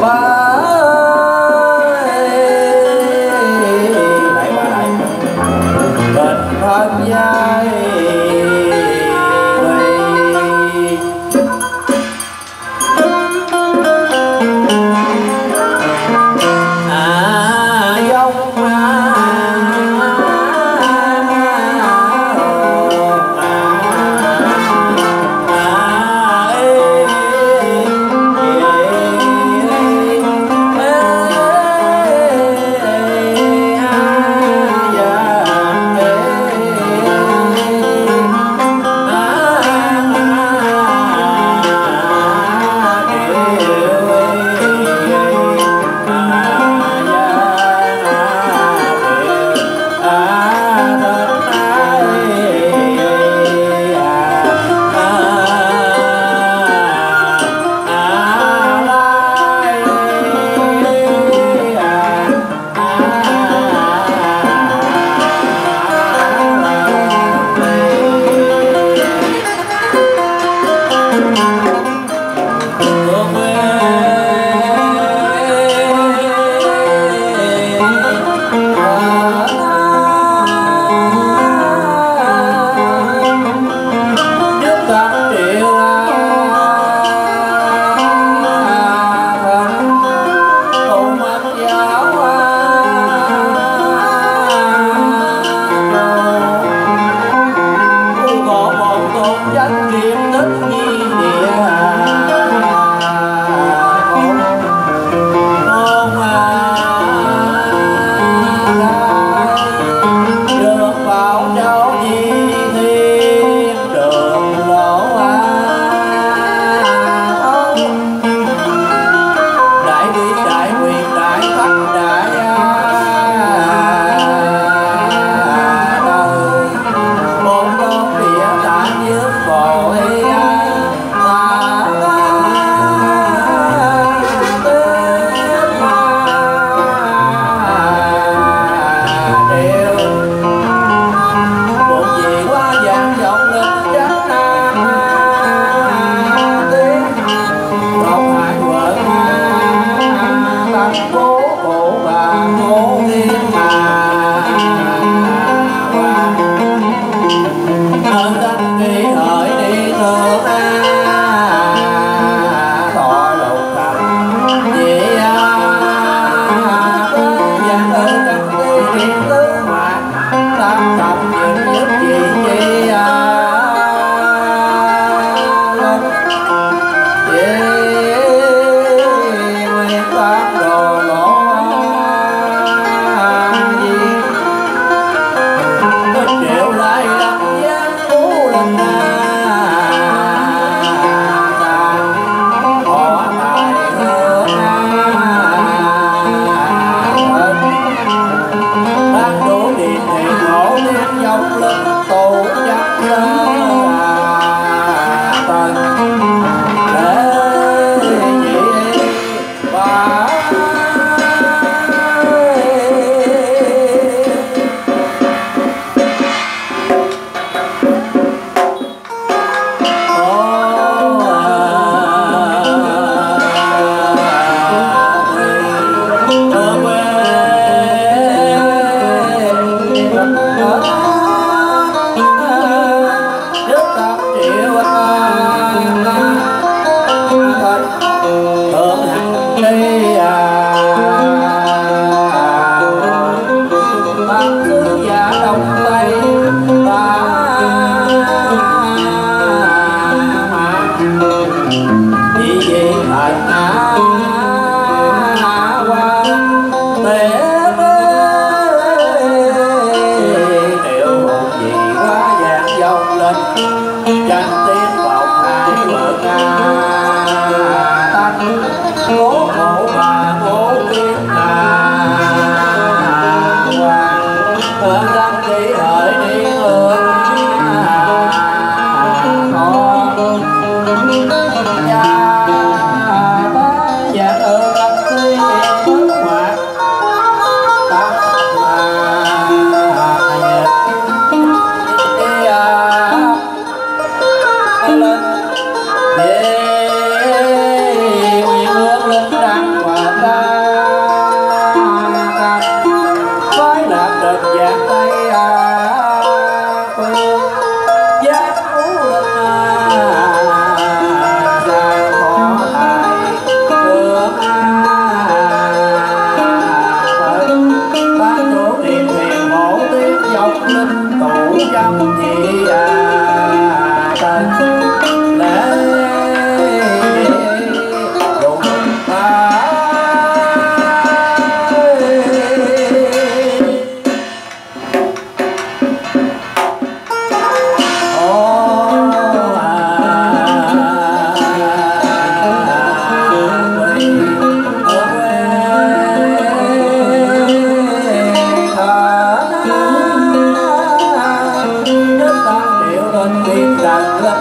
와.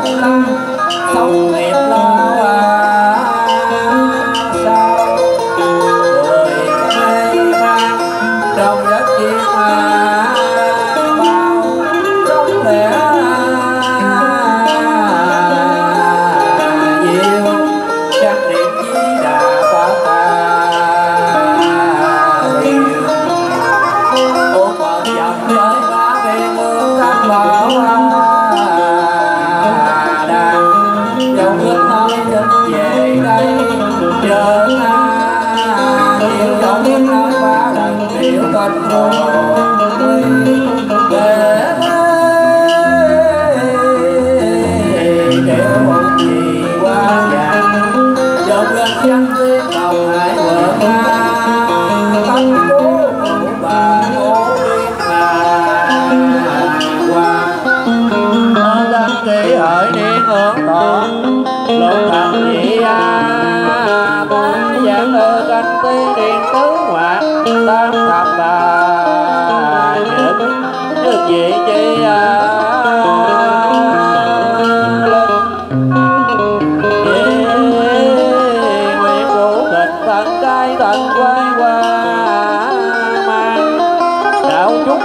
lòng sâu hẹp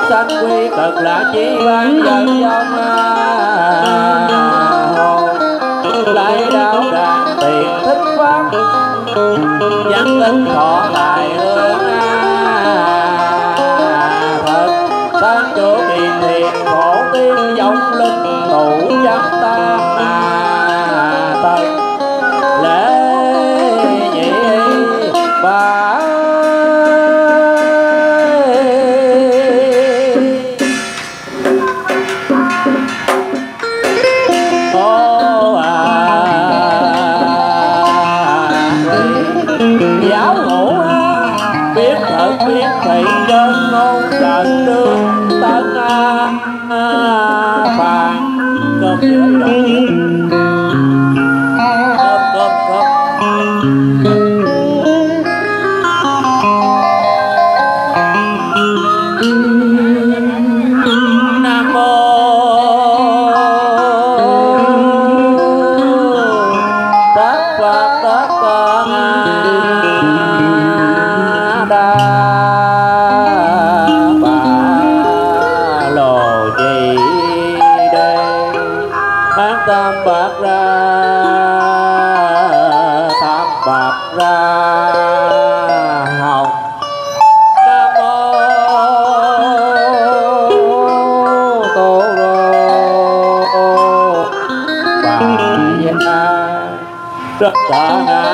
sanh quy cực là chi ban dân trong lại đạo đàn tiền thích pháp văn tính thọ tài hương phật tăng chủ kỳ thiền phổ tiên, dòng linh tụ văn ta tam bạc ra. Tam bạc ra. Hồng. Nam mô tổ rô. Bà gia rất cả na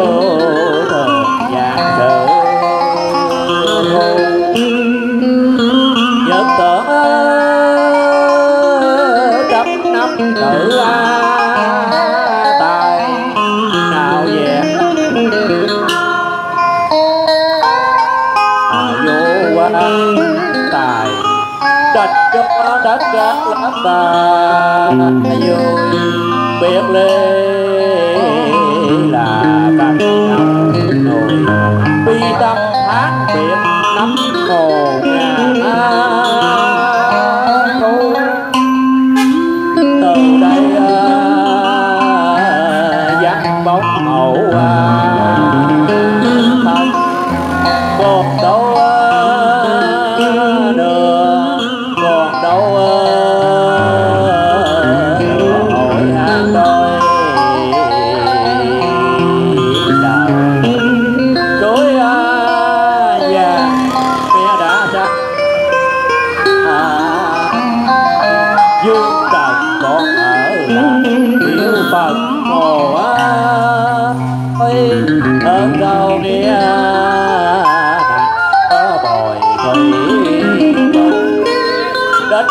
ta vui biết lê là căn năm nổi.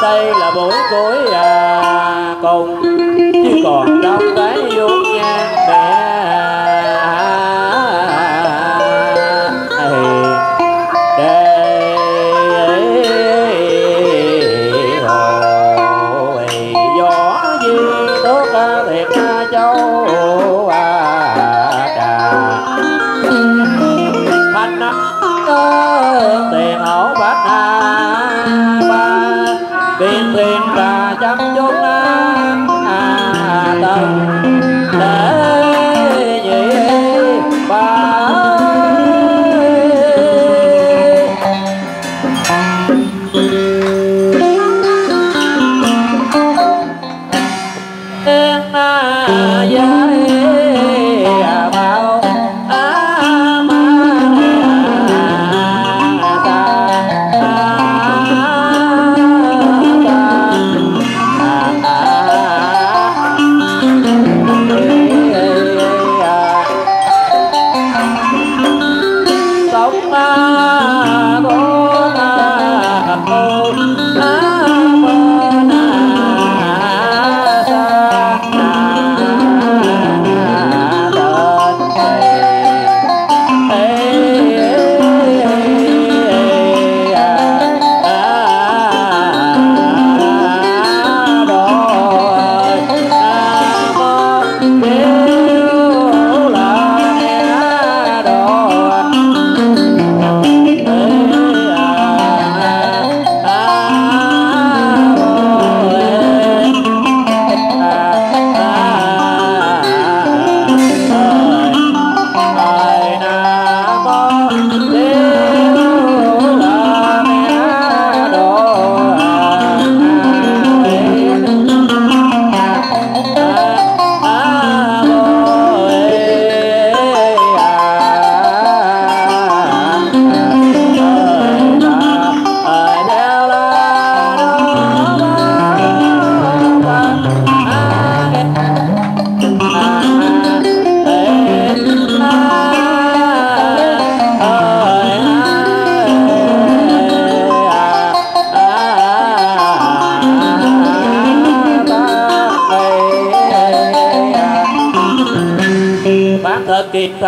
Tây đây là buổi cuối à, cùng. Chứ còn đâu cái dung nhan mẹ Hãy để hồi gió Ghiền Mì Gõ châu không trà. Lỡ năm video hấp dẫn trà chăm chốn à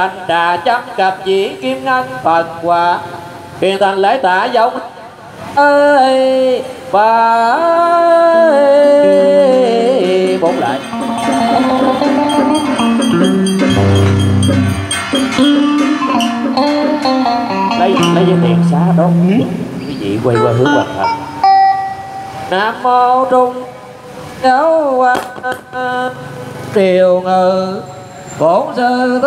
thành đà chấm cặp chỉ kim ngân phật quả hiền thành lễ tạ giống, ơi, ba bốn lại. Lấy lấy cái tiền xá đó. Quý vị quay qua hướng hoàng thành nam mô trung giáo quan triều ngự. Bổn sư